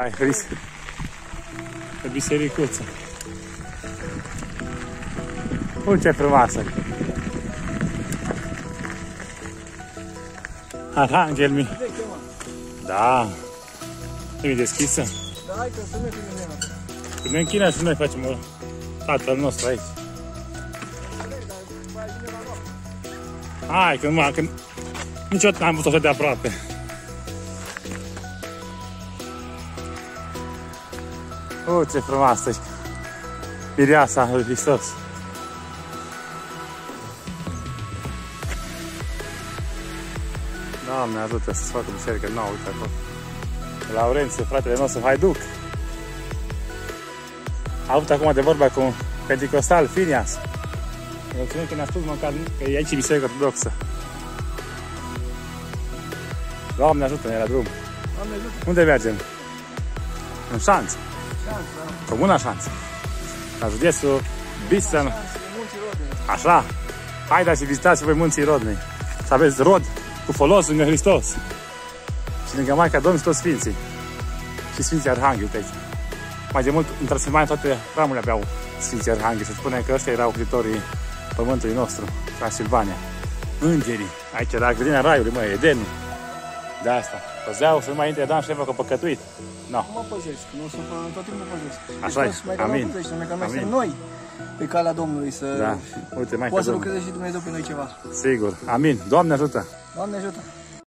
Hai, Hris. Pe bisericuță. Uite ce frumoasă. Arhanghel mi. Da. E deschisă. Da, hai că să ne fie Când ne închină și noi facem o tatăl nostru aici. Hai, când, mă, când... Niciodată n-am văzut așa de aproape. O, ce frumoasă e Mireasa lui Hristos. Doamne ajută să-ți facă biserică nouă, uite acolo. Laurențiu, fratele nostru, Haiduc. A avut acum de vorba cu Pentecostal, Finias. Mulțumim că ne-a spus măcar că e aici biserică ortodoxă. Doamne ajută-ne la drum. Doamne ajută. Unde mergem? În șanț. Șanță, Comuna șanț. La județul Bisan. șanță, mulți rodini. Așa. Haideți și vizitați și voi munții Rodnei. Să aveți rod cu folos lângă Hristos. Și lângă Maica Domnului și toți Sfinții. Și Sfinții Arhanghel pe aici. Mai de mult, în Transilvania, toate ramurile aveau Sfinții Arhanghel. Se spune că ăștia erau critorii pământului nostru, Transilvania. Îngerii. Aici era grădina Raiului, mă, Edenul. De asta. Păzeau să nu mai intre Adam și Eva că păcătuit. No. Mă păzesc, nu sunt până tot timpul păzesc. Așa e. Hristos, mai că Amin. mă păzește, mai că noi Amin. suntem noi pe calea Domnului să Da. Uite, mai poată să Domnul. lucreze și Dumnezeu pe noi ceva. Sigur. Amin. Doamne ajută! Doamne ajută!